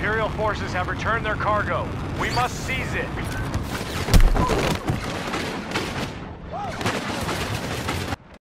Imperial forces have returned their cargo. We must seize it.